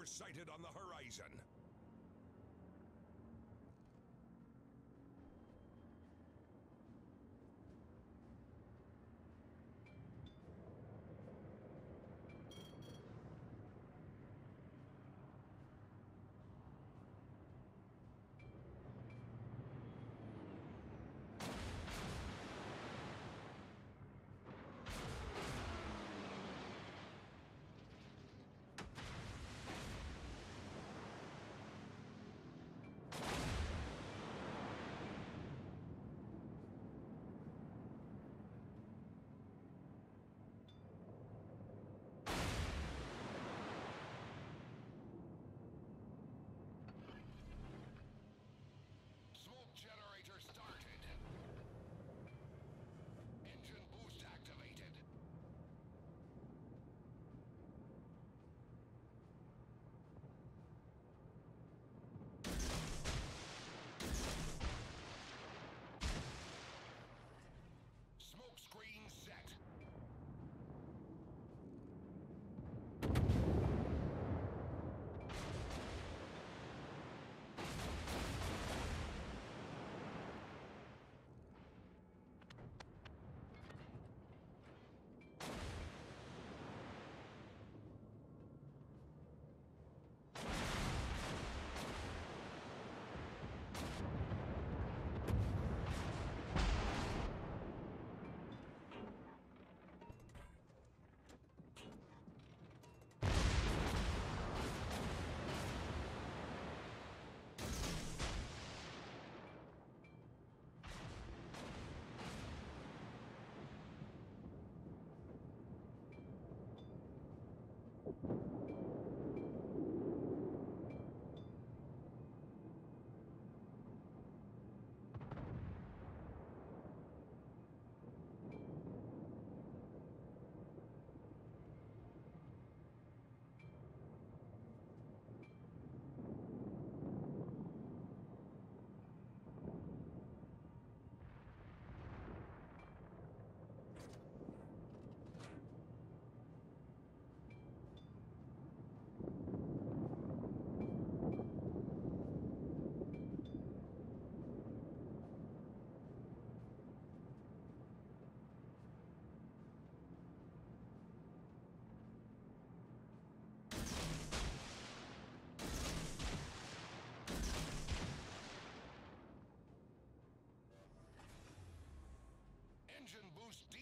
C4 on the horizon. most deep.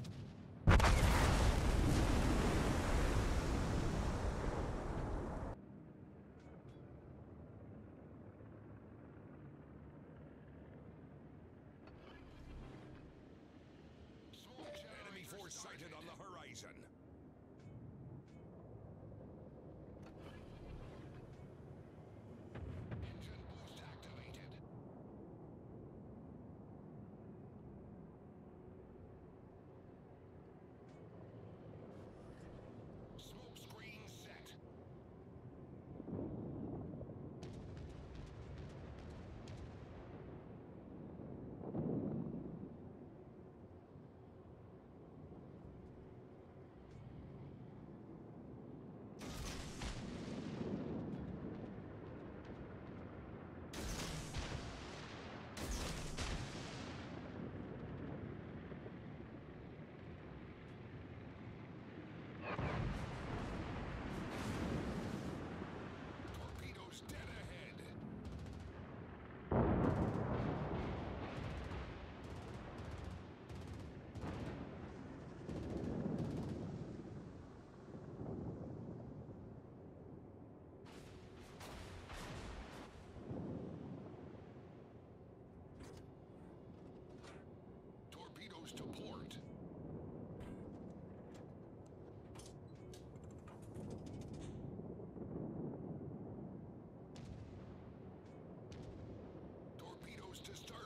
Just start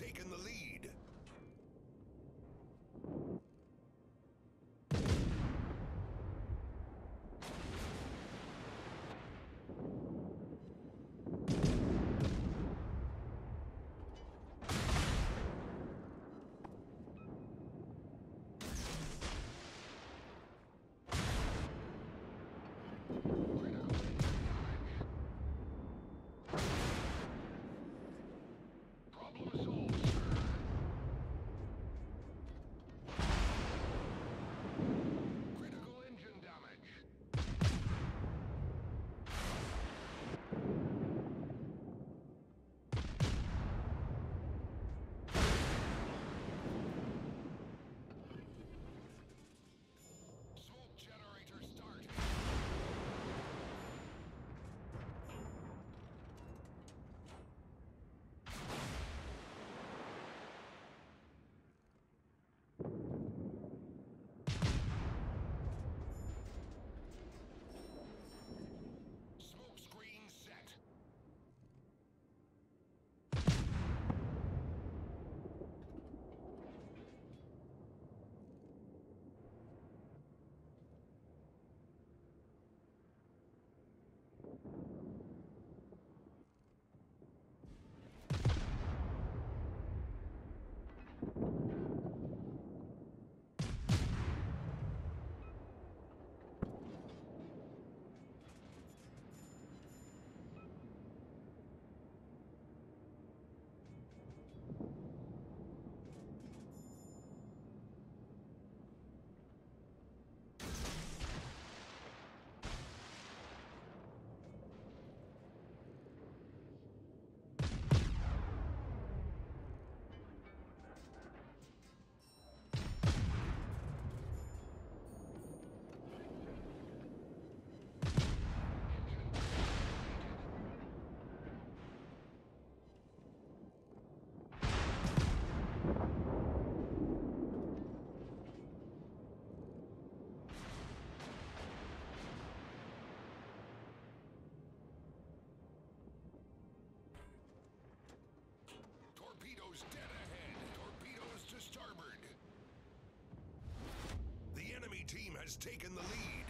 taken the lead. you is dead ahead. Torpedoes to starboard. The enemy team has taken the lead.